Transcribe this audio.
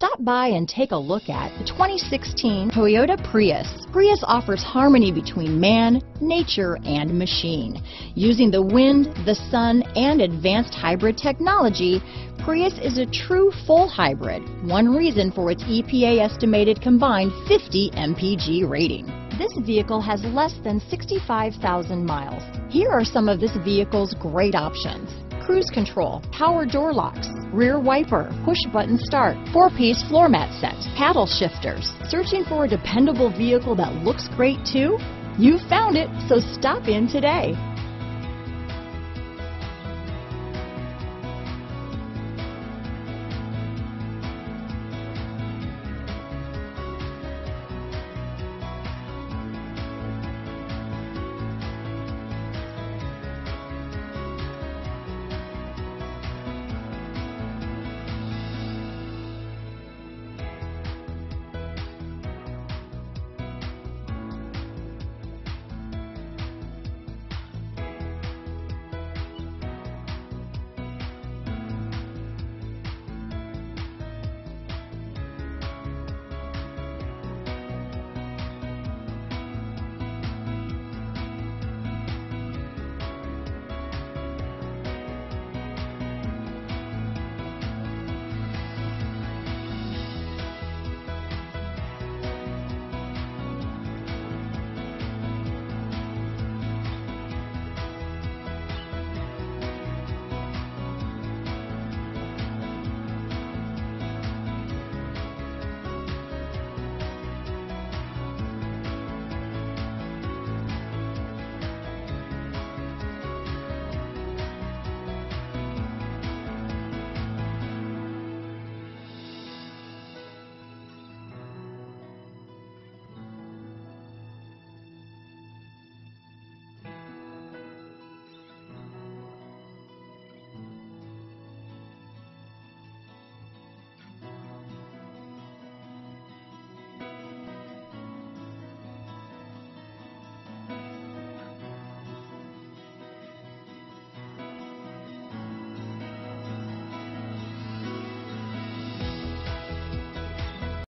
Stop by and take a look at the 2016 Toyota Prius. Prius offers harmony between man, nature, and machine. Using the wind, the sun, and advanced hybrid technology, Prius is a true full hybrid, one reason for its EPA estimated combined 50 mpg rating. This vehicle has less than 65,000 miles. Here are some of this vehicle's great options cruise control, power door locks, rear wiper, push button start, four-piece floor mat set, paddle shifters. Searching for a dependable vehicle that looks great too? You found it, so stop in today.